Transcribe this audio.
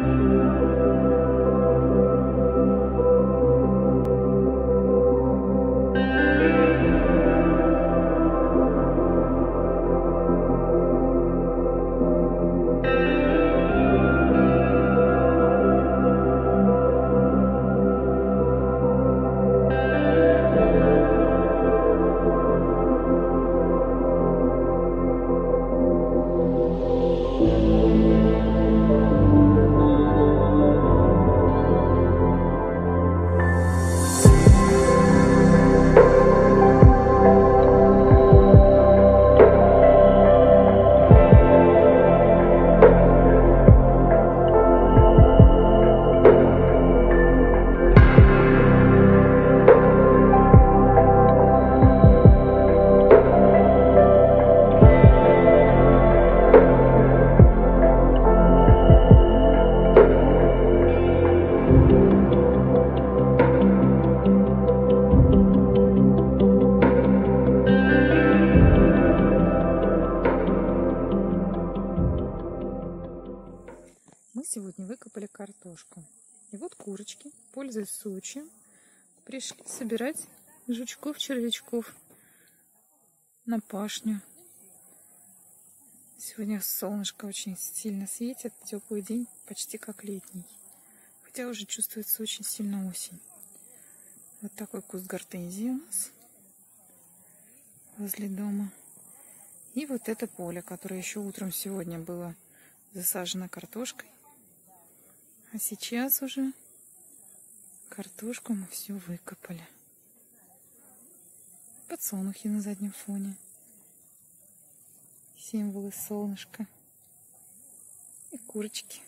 うん。Сегодня выкопали картошку. И вот курочки, пользуясь случаем, пришли собирать жучков-червячков на пашню. Сегодня солнышко очень сильно светит, теплый день, почти как летний. Хотя уже чувствуется очень сильно осень. Вот такой куст гортензии у нас возле дома. И вот это поле, которое еще утром сегодня было засажено картошкой. А сейчас уже картошку мы все выкопали. Подсолнухи на заднем фоне. Символы солнышка. И курочки.